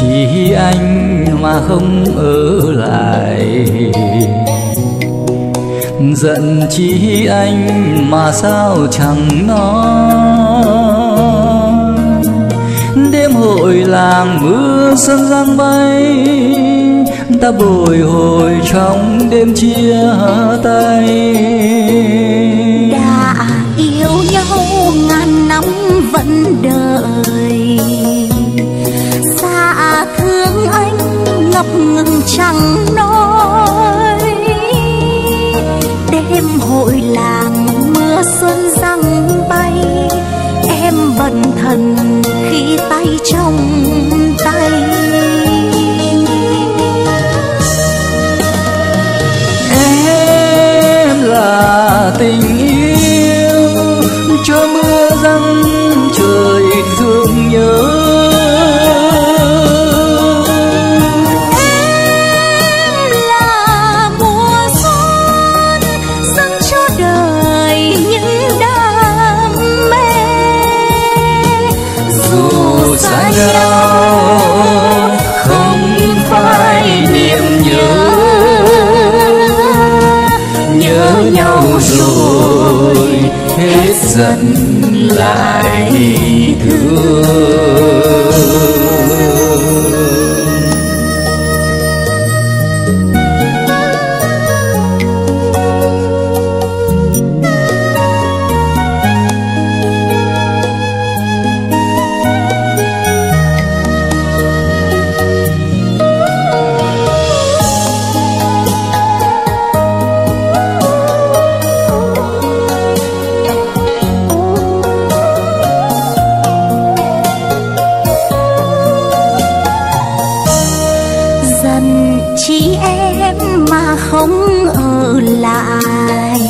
chỉ anh mà không ở lại. Giận chỉ anh mà sao chẳng nói. Đêm hội làng mưa xuân giăng bay, ta bồi hồi trong đêm chia tay. Đêm hội làng mưa xuân răng bay. Em bần thần khi tay trong tay. Em là tình dẫn lại thương sống ở lại.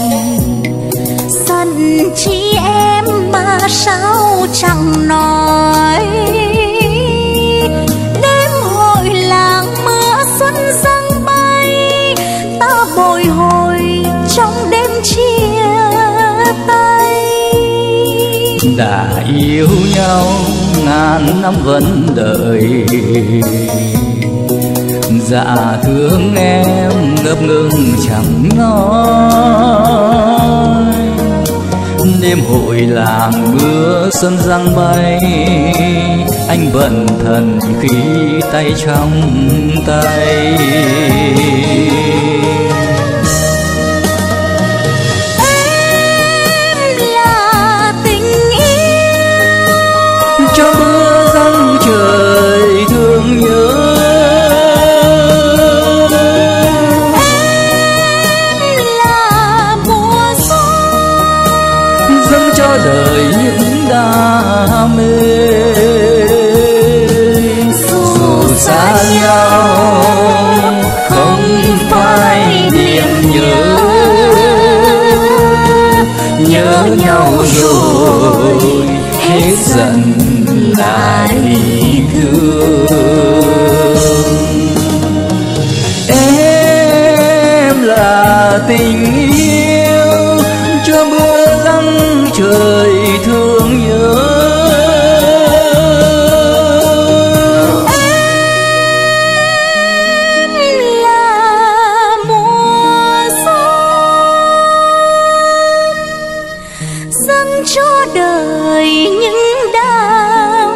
Dần chỉ em mà sao chẳng nói. Đêm hội làng mưa, xuân răng bay. Ta bồi hồi trong đêm chia tay. Đã yêu nhau ngàn năm vẫn đợi dạ thương em ngập ngừng chẳng nói. Đêm hội làng mưa, xuân răng bay anh bận thần khi tay trong tay. Nhớ nhau rồi. Hết giận lại thương cho đời những đam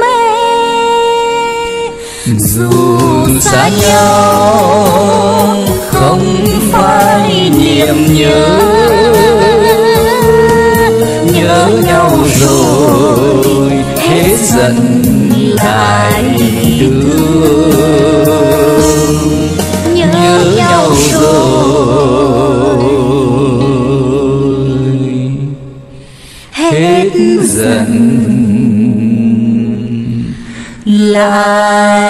mê. Dù xa nhau không phải niềm nhớ. Nhớ nhau rồi hết giận lại giận. Lại